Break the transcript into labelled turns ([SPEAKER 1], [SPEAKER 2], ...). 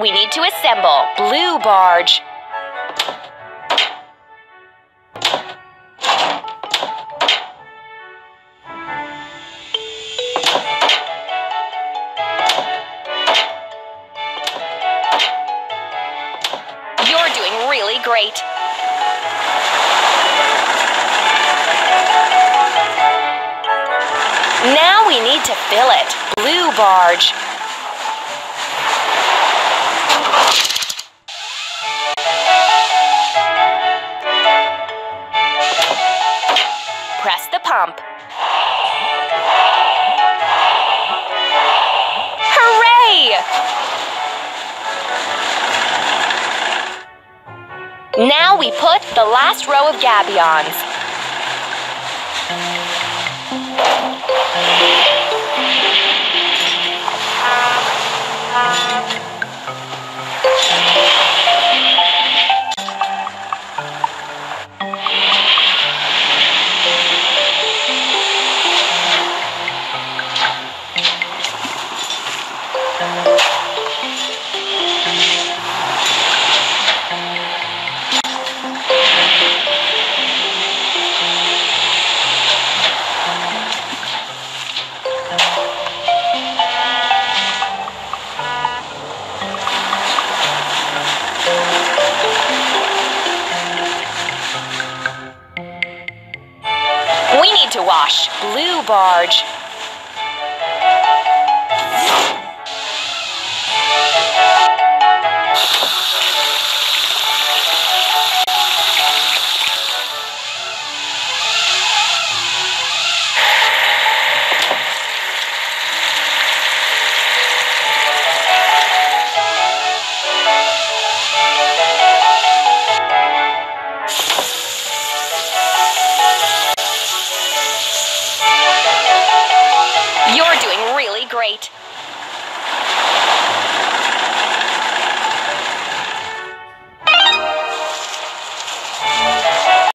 [SPEAKER 1] we need to assemble blue barge. You're doing really great. Now we need to fill it. Blue barge. Pump. Hooray! Now we put the last row of gabions. To wash blue barge. great.